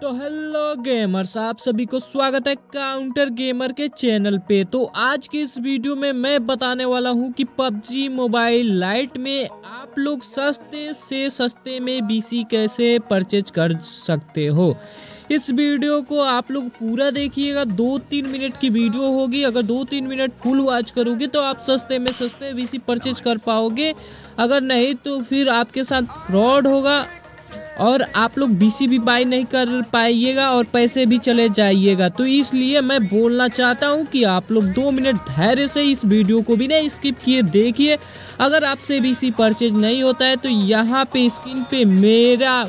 तो hello gamers आप सभी को स्वागत है काउंटर गेमर के चैनल पे। तो आज के इस वीडियो में मैं बताने वाला हूँ कि पबजी मोबाइल लाइट में आप लोग सस्ते से सस्ते में बीसी कैसे परचेज कर सकते हो। इस वीडियो को आप लोग पूरा देखिएगा दो तीन मिनट की वीडियो होगी। अगर दो तीन मिनट फुल वॉच करोगे तो आप सस्ते में सस्ते बीसी परचेज कर पाओगे। अगर नहीं तो फिर आपके साथ फ्रॉड होगा। और आप लोग बीसी भी बाई नहीं कर पाइएगा और पैसे भी चले जाइएगा। तो इसलिए मैं बोलना चाहता हूँ कि आप लोग दो मिनट धैर्य से इस वीडियो को भी नहीं स्किप किए, देखिए। अगर आपसे बीसी परचेज नहीं होता है तो यहाँ पे स्क्रीन पे मेरा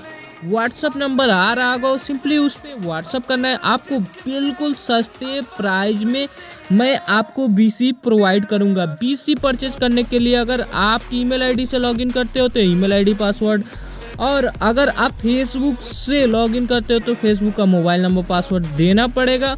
व्हाट्सअप नंबर आ रहा होगा सिंपली उस पर व्हाट्सअप करना है। आपको बिल्कुल सस्ते प्राइस में मैं आपको बीसी प्रोवाइड करूँगा। बीसी परचेज करने के लिए अगर आप ईमेल आईडी से लॉगिन करते हो तो ईमेल आईडी पासवर्ड और अगर आप फेसबुक से लॉगिन करते हो तो फेसबुक का मोबाइल नंबर पासवर्ड देना पड़ेगा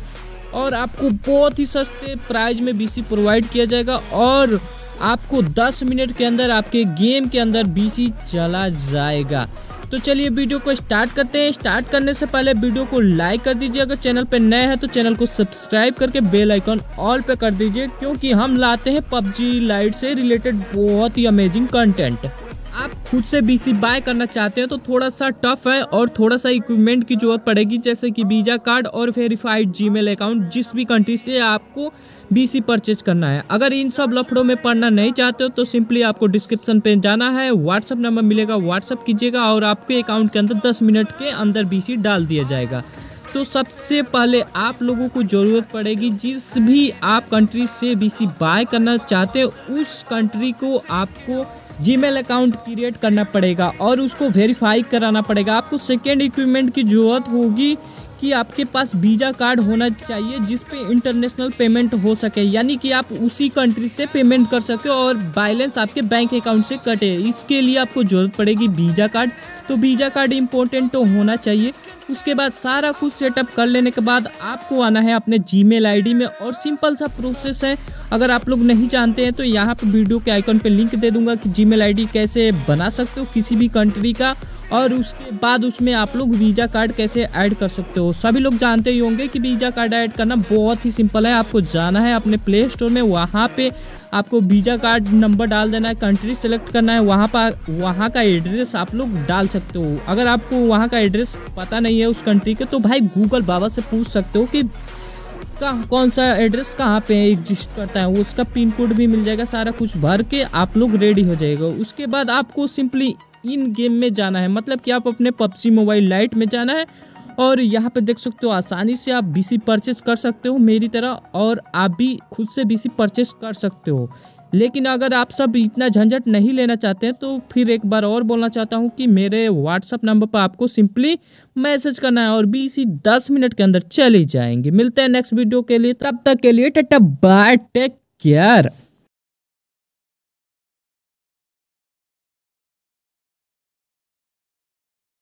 और आपको बहुत ही सस्ते प्राइज में बीसी प्रोवाइड किया जाएगा और आपको 10 मिनट के अंदर आपके गेम के अंदर बीसी चला जाएगा। तो चलिए वीडियो को स्टार्ट करते हैं। स्टार्ट करने से पहले वीडियो को लाइक कर दीजिए। अगर चैनल पर नए हैं तो चैनल को सब्सक्राइब करके बेल आइकॉन ऑल पे कर दीजिए, क्योंकि हम लाते हैं पबजी लाइट से रिलेटेड बहुत ही अमेजिंग कंटेंट खुद से बीसी बाय करना चाहते हैं तो थोड़ा सा टफ है और थोड़ा सा इक्विपमेंट की ज़रूरत पड़ेगी, जैसे कि वीज़ा कार्ड और वेरीफाइड जीमेल अकाउंट जिस भी कंट्री से आपको बीसी परचेज करना है। अगर इन सब लफड़ों में पढ़ना नहीं चाहते हो तो सिंपली आपको डिस्क्रिप्शन पे जाना है व्हाट्सअप नंबर मिलेगा व्हाट्सअप कीजिएगा और आपके अकाउंट के अंदर दस मिनट के अंदर बीसी डाल दिया जाएगा। तो सबसे पहले आप लोगों को ज़रूरत पड़ेगी, जिस भी आप कंट्री से बीसी बाय करना चाहते हो, उस कंट्री को आपको जीमेल अकाउंट क्रिएट करना पड़ेगा और उसको वेरीफाई कराना पड़ेगा। आपको सेकेंड इक्विपमेंट की ज़रूरत होगी कि आपके पास वीज़ा कार्ड होना चाहिए जिस पे इंटरनेशनल पेमेंट हो सके। यानी कि आप उसी कंट्री से पेमेंट कर सके और बैलेंस आपके बैंक अकाउंट से कटे। इसके लिए आपको ज़रूरत पड़ेगी वीज़ा कार्ड तो वीज़ा कार्ड इम्पोर्टेंट तो होना चाहिए। उसके बाद सारा कुछ सेटअप कर लेने के बाद आपको आना है अपने जीमेल आईडी में और सिंपल सा प्रोसेस है। अगर आप लोग नहीं जानते हैं तो यहाँ पर वीडियो के आइकन पर लिंक दे दूँगा कि जीमेल आईडी कैसे बना सकते हो किसी भी कंट्री का, और उसके बाद उसमें आप लोग वीज़ा कार्ड कैसे ऐड कर सकते हो। सभी लोग जानते ही होंगे कि वीज़ा कार्ड ऐड करना बहुत ही सिंपल है। आपको जाना है अपने प्ले स्टोर में, वहाँ पे आपको वीज़ा कार्ड नंबर डाल देना है कंट्री सेलेक्ट करना है, वहाँ पर वहाँ का एड्रेस आप लोग डाल सकते हो। अगर आपको वहाँ का एड्रेस पता नहीं है उस कंट्री के तो भाई गूगल बाबा से पूछ सकते हो कि कहाँ कौन सा एड्रेस कहाँ पे एग्जिस्ट करता है, उसका पिन कोड भी मिल जाएगा, सारा कुछ भर के आप लोग रेडी हो जाएगा। उसके बाद आपको सिंपली इन गेम में जाना है मतलब कि आप अपने पबजी मोबाइल लाइट में जाना है और यहाँ पे देख सकते हो, आसानी से आप बीसी परचेस कर सकते हो मेरी तरह और आप भी खुद से बीसी परचेस कर सकते हो। लेकिन अगर आप सब इतना झंझट नहीं लेना चाहते हैं तो फिर एक बार और बोलना चाहता हूँ कि मेरे व्हाट्सअप नंबर पर आपको सिंपली मैसेज करना है और भी इसी दस मिनट के अंदर चले जाएँगे। मिलते हैं नेक्स्ट वीडियो के लिए, तब तक के लिए टटा बाय टेक केयर